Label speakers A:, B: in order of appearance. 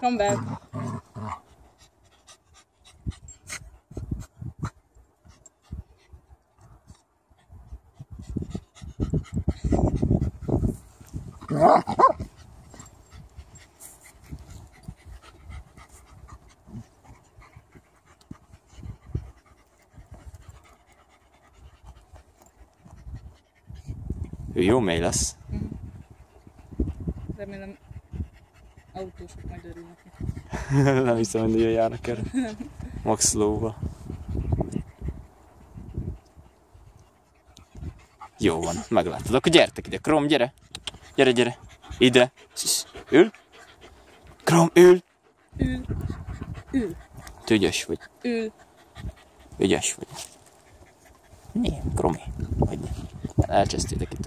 A: Come back.
B: Ő jó mély lesz.
A: Remélem autósok majd örülnek.
B: Nem hiszem, hogy ilyen járnak erre. Max lóval. Jó van, meglátod. Akkor gyertek ide. Krom, gyere. Gyere, gyere. Ide. Ül. Krom, ül.
A: Ül, ül,
B: Te ügyes vagy.
A: ül.
B: Ügyes vagy. Mi? Kromi. Vagy. Elcsesztétek itt.